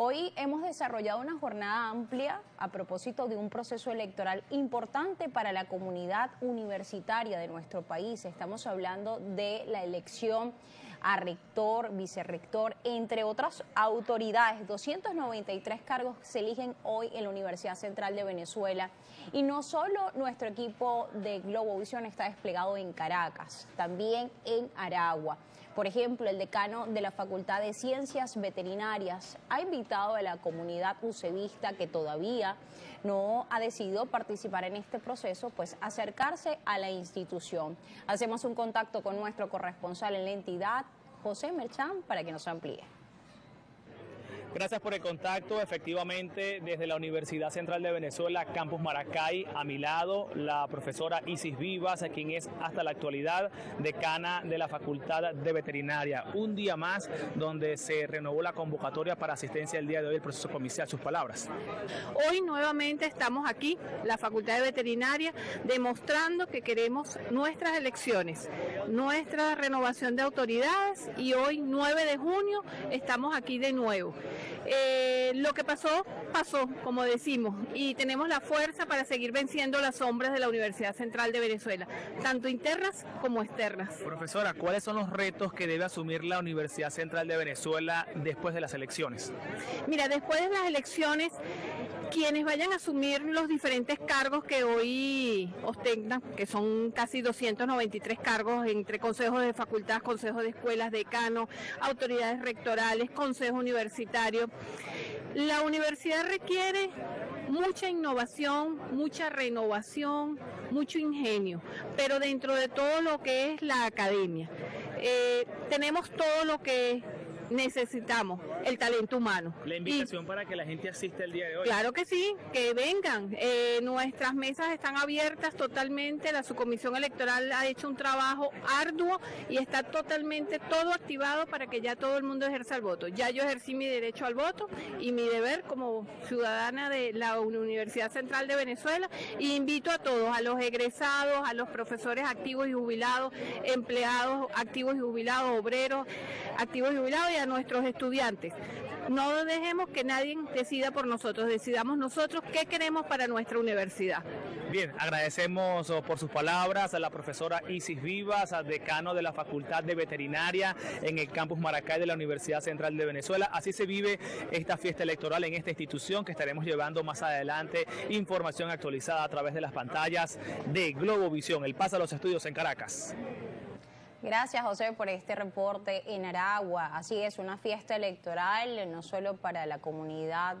Hoy hemos desarrollado una jornada amplia a propósito de un proceso electoral importante para la comunidad universitaria de nuestro país. Estamos hablando de la elección a rector, vicerrector, entre otras autoridades. 293 cargos se eligen hoy en la Universidad Central de Venezuela. Y no solo nuestro equipo de Globovisión está desplegado en Caracas, también en Aragua. Por ejemplo, el decano de la Facultad de Ciencias Veterinarias ha invitado a la comunidad ucevista que todavía no ha decidido participar en este proceso, pues acercarse a la institución. Hacemos un contacto con nuestro corresponsal en la entidad, José Merchán, para que nos amplíe. Gracias por el contacto. Efectivamente, desde la Universidad Central de Venezuela, Campus Maracay, a mi lado, la profesora Isis Vivas, quien es hasta la actualidad decana de la Facultad de Veterinaria. Un día más donde se renovó la convocatoria para asistencia el día de hoy al proceso comicial. Sus palabras. Hoy nuevamente estamos aquí, la Facultad de Veterinaria, demostrando que queremos nuestras elecciones, nuestra renovación de autoridades y hoy 9 de junio estamos aquí de nuevo. Eh, lo que pasó, pasó, como decimos, y tenemos la fuerza para seguir venciendo las sombras de la Universidad Central de Venezuela, tanto internas como externas. Profesora, ¿cuáles son los retos que debe asumir la Universidad Central de Venezuela después de las elecciones? Mira, después de las elecciones, quienes vayan a asumir los diferentes cargos que hoy ostentan, que son casi 293 cargos entre consejos de facultad, consejos de escuelas, decano, autoridades rectorales, consejo universitario, la universidad requiere mucha innovación, mucha renovación, mucho ingenio, pero dentro de todo lo que es la academia. Eh, tenemos todo lo que necesitamos el talento humano. La invitación para que la gente asista el día de hoy. Claro que sí, que vengan. Eh, nuestras mesas están abiertas totalmente. La subcomisión electoral ha hecho un trabajo arduo y está totalmente todo activado para que ya todo el mundo ejerza el voto. Ya yo ejercí mi derecho al voto y mi deber como ciudadana de la Universidad Central de Venezuela y invito a todos, a los egresados, a los profesores activos y jubilados, empleados activos y jubilados, obreros activos y jubilados y a nuestros estudiantes. No dejemos que nadie decida por nosotros, decidamos nosotros qué queremos para nuestra universidad. Bien, agradecemos oh, por sus palabras a la profesora Isis Vivas, decano de la Facultad de Veterinaria en el campus Maracay de la Universidad Central de Venezuela. Así se vive esta fiesta electoral en esta institución que estaremos llevando más adelante información actualizada a través de las pantallas de Globovisión. El pasa a los estudios en Caracas. Gracias, José, por este reporte en Aragua. Así es, una fiesta electoral no solo para la comunidad